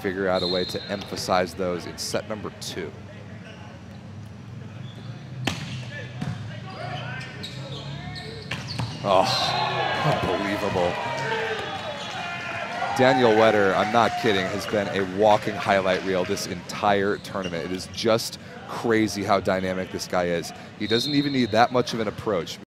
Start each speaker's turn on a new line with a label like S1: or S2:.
S1: figure out a way to emphasize those in set number two. Oh, unbelievable. Daniel Wetter, I'm not kidding, has been a walking highlight reel this entire tournament. It is just crazy how dynamic this guy is. He doesn't even need that much of an approach.